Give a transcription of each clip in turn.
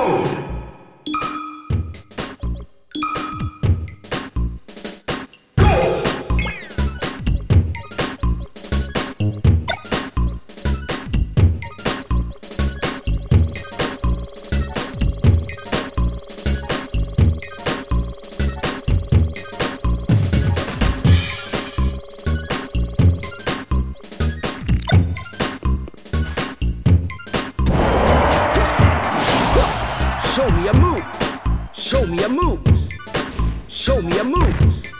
Whoa! Show me a moves. Show me a moves. Show me a moves.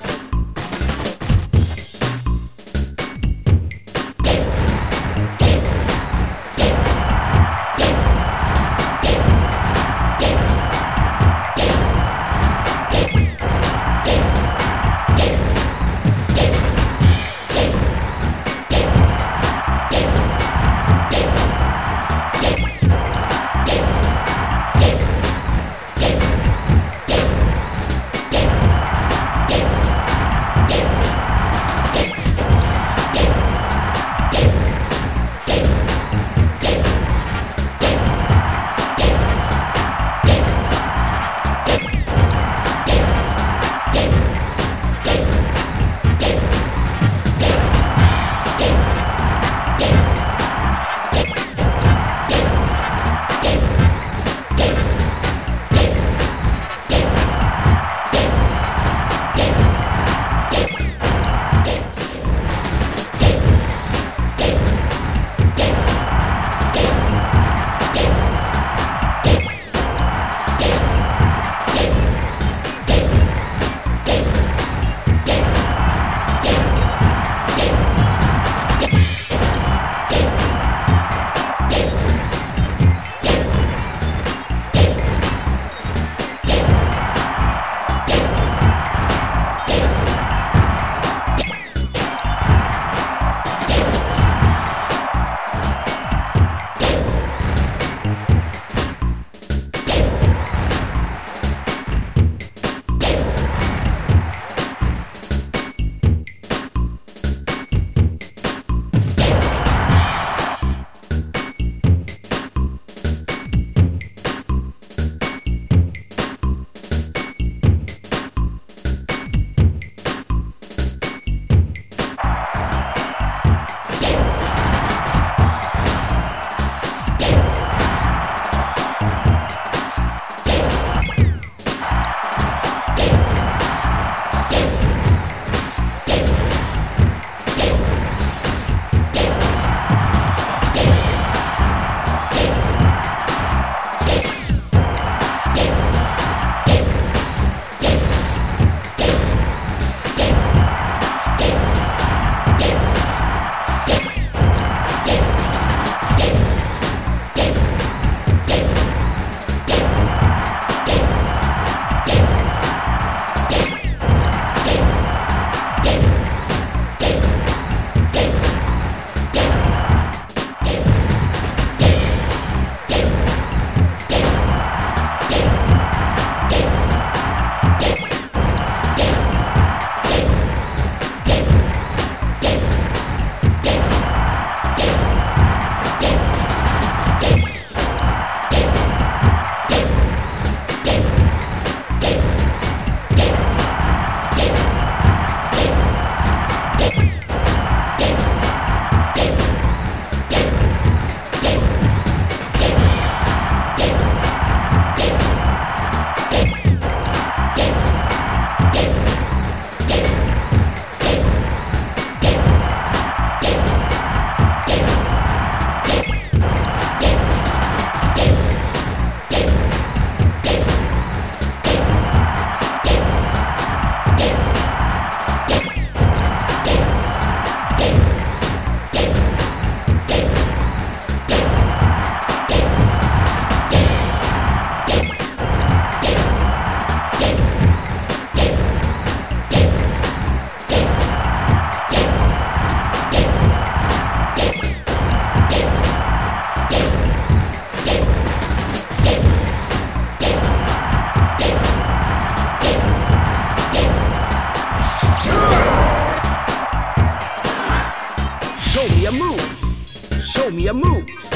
Show me your moves.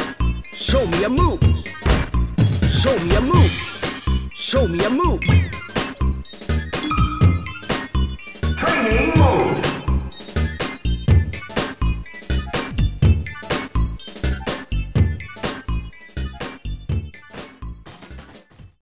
Show me your moves. Show me your moves. Show me your moves.